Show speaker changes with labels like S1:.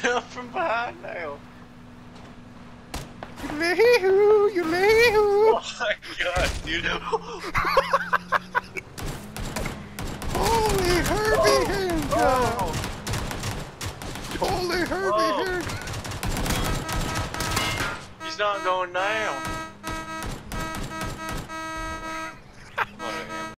S1: from behind now.
S2: You lay who, you lay who.
S1: Oh my god, dude.
S2: Holy Herbie Hand!
S1: Oh,
S2: Holy Herbie
S1: oh.
S2: Whoa.
S1: He's not going down.